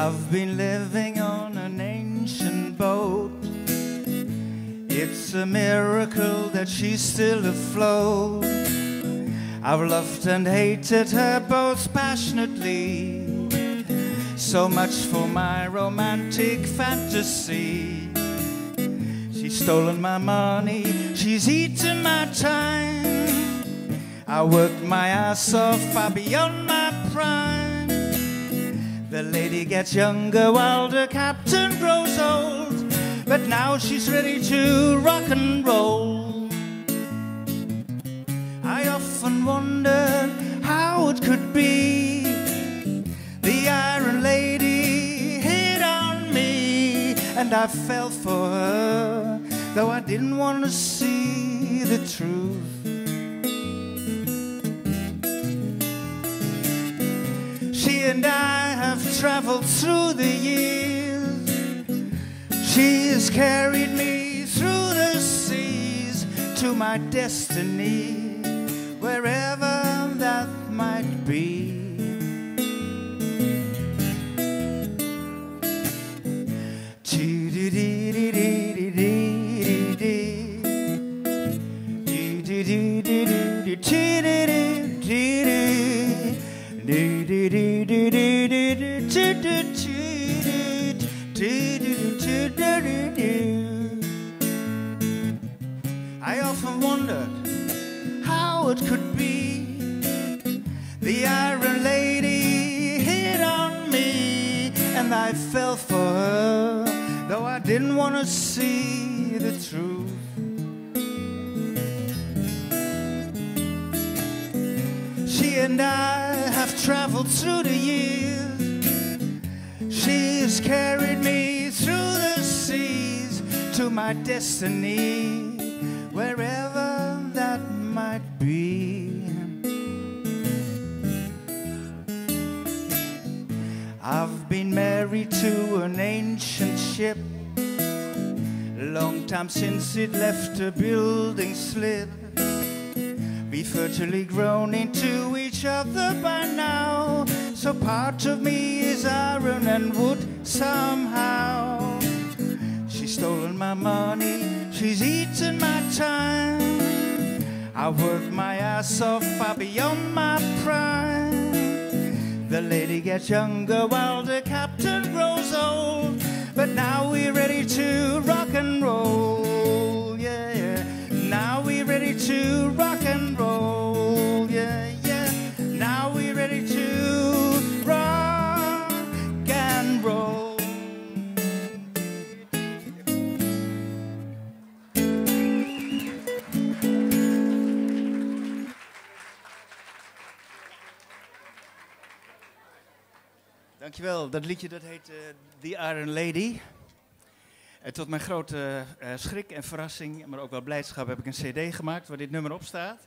I've been living on an ancient boat. It's a miracle that she's still afloat. I've loved and hated her both passionately. So much for my romantic fantasy. She's stolen my money, she's eaten my time. I worked my ass off far beyond my prime. Lady gets younger while the captain grows old. But now she's ready to rock and roll. I often wondered how it could be. The Iron Lady hit on me, and I fell for her, though I didn't want to see the truth. She and I have traveled through the years. She has carried me through the seas to my destiny, wherever that might be. I often wondered how it could be the Iron Lady hit on me and I fell for her, though I didn't want to see the truth. She and I have traveled through the years. Carried me through the seas to my destiny, wherever that might be. I've been married to an ancient ship. Long time since it left a building slip. We've virtually grown into each other by now. So part of me is iron and wood somehow. She's stolen my money, she's eaten my time. I worked my ass off far beyond my prime. The lady gets younger while the captain grows old. But now we're ready to rock and roll, Dankjewel. Dat liedje dat heet eh, The Iron Lady. En tot mijn grote eh, schrik en verrassing, maar ook wel blijdschap, heb ik een cd gemaakt waar dit nummer op staat.